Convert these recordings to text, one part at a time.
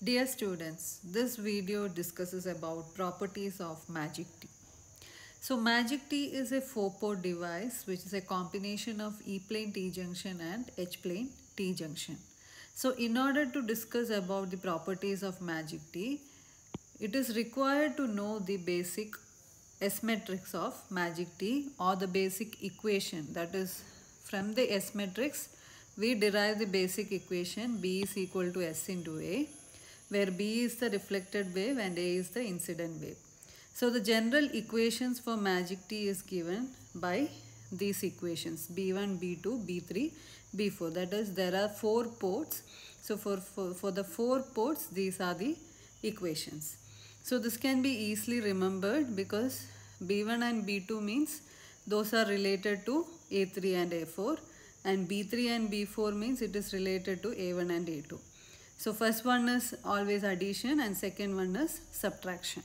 Dear students, this video discusses about properties of Magic T. So Magic T is a four-port device which is a combination of E-plane T-junction and H-plane T-junction. So in order to discuss about the properties of Magic T, it is required to know the basic S matrix of Magic T or the basic equation that is from the S matrix we derive the basic equation B is equal to S into A where B is the reflected wave and A is the incident wave. So the general equations for magic T is given by these equations B1, B2, B3, B4. That is there are four ports. So for, for, for the four ports these are the equations. So this can be easily remembered because B1 and B2 means those are related to A3 and A4 and B3 and B4 means it is related to A1 and A2. So first one is always addition and second one is subtraction.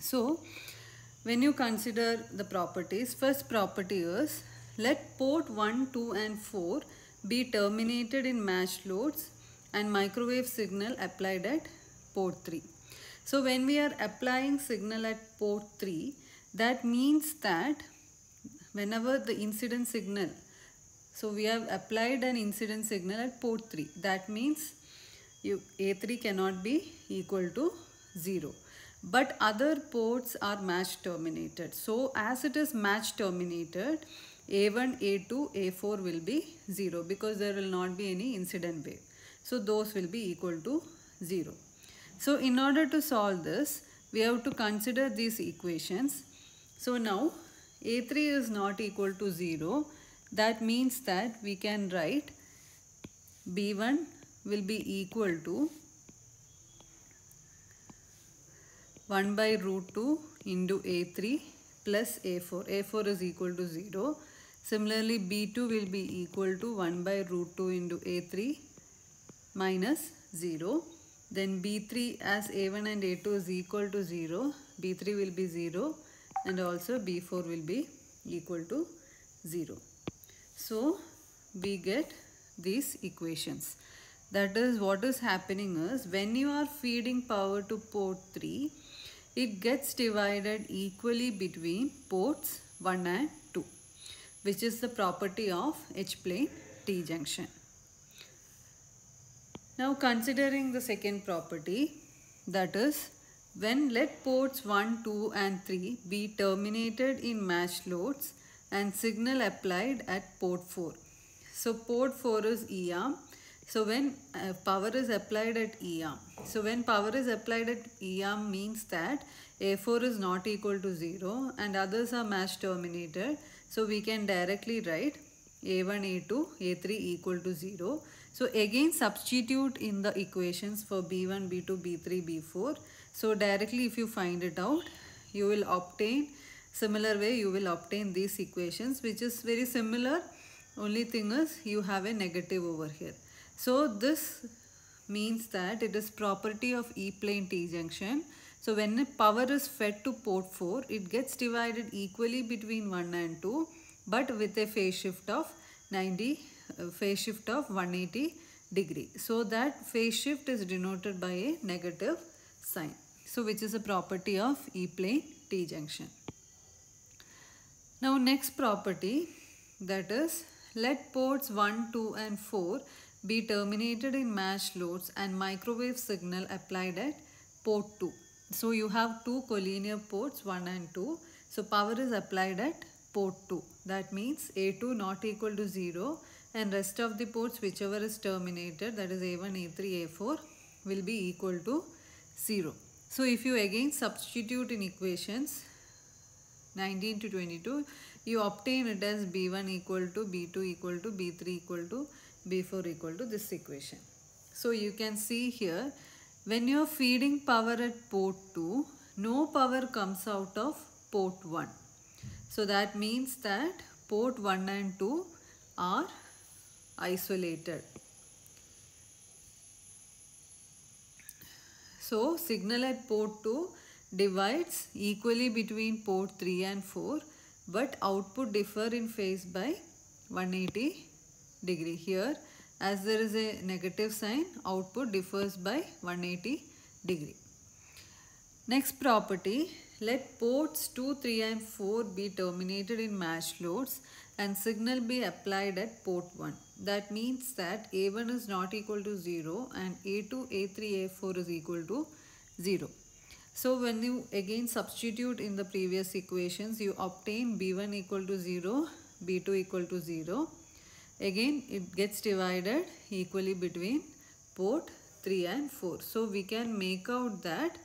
So when you consider the properties, first property is let port 1, 2 and 4 be terminated in matched loads and microwave signal applied at port 3. So when we are applying signal at port 3, that means that whenever the incident signal, so we have applied an incident signal at port 3, that means you, A3 cannot be equal to 0 but other ports are match terminated. So as it is match terminated, A1, A2, A4 will be 0 because there will not be any incident wave. So those will be equal to 0. So in order to solve this, we have to consider these equations. So now A3 is not equal to 0. That means that we can write B1 will be equal to 1 by root 2 into A3 plus A4. A4 is equal to 0. Similarly, B2 will be equal to 1 by root 2 into A3 minus 0. Then B3 as A1 and A2 is equal to 0. B3 will be 0 and also B4 will be equal to 0. So, we get these equations. That is what is happening is when you are feeding power to port 3, it gets divided equally between ports 1 and 2 which is the property of H-plane T-junction. Now considering the second property that is when let ports 1, 2 and 3 be terminated in matched loads and signal applied at port 4. So port 4 is E arm so when uh, power is applied at E arm, so when power is applied at E arm means that A4 is not equal to 0 and others are match terminated. So we can directly write A1, A2, A3 equal to 0. So again substitute in the equations for B1, B2, B3, B4. So directly if you find it out, you will obtain similar way you will obtain these equations which is very similar. Only thing is you have a negative over here. So this means that it is property of E-plane T-junction. So when a power is fed to port 4, it gets divided equally between 1 and 2 but with a phase shift of 90, uh, phase shift of 180 degree. So that phase shift is denoted by a negative sign. So which is a property of E-plane T-junction. Now next property that is let ports 1, 2 and 4 be terminated in matched loads and microwave signal applied at port 2. So you have two collinear ports 1 and 2. So power is applied at port 2. That means A2 not equal to 0 and rest of the ports whichever is terminated that is A1, A3, A4 will be equal to 0. So if you again substitute in equations 19 to 22 you obtain it as B1 equal to B2 equal to B3 equal to B4 equal to this equation. So you can see here when you are feeding power at port 2 no power comes out of port 1. So that means that port 1 and 2 are isolated. So signal at port 2 divides equally between port 3 and 4 but output differ in phase by 180 degree. Here as there is a negative sign output differs by 180 degree. Next property let ports 2, 3 and 4 be terminated in match loads and signal be applied at port 1. That means that A1 is not equal to 0 and A2, A3, A4 is equal to 0. So when you again substitute in the previous equations, you obtain B1 equal to 0, B2 equal to 0. Again, it gets divided equally between port 3 and 4. So we can make out that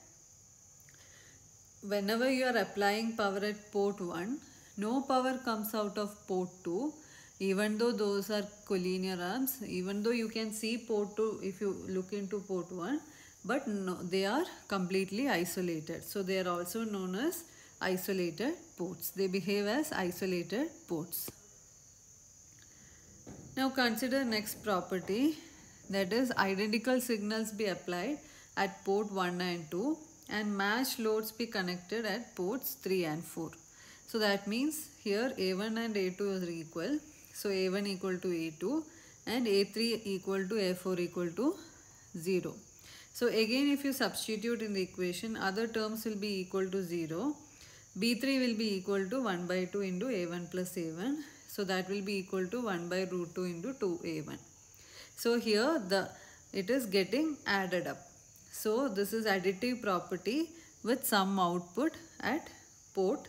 whenever you are applying power at port 1, no power comes out of port 2 even though those are collinear arms, even though you can see port 2 if you look into port 1, but no, they are completely isolated. So they are also known as isolated ports. They behave as isolated ports. Now consider next property that is identical signals be applied at port 1 and 2 and matched loads be connected at ports 3 and 4. So that means here A1 and A2 is equal. So A1 equal to A2 and A3 equal to A4 equal to 0. So again if you substitute in the equation other terms will be equal to 0. B3 will be equal to 1 by 2 into A1 plus A1. So that will be equal to 1 by root 2 into 2A1. So here the it is getting added up. So this is additive property with some output at port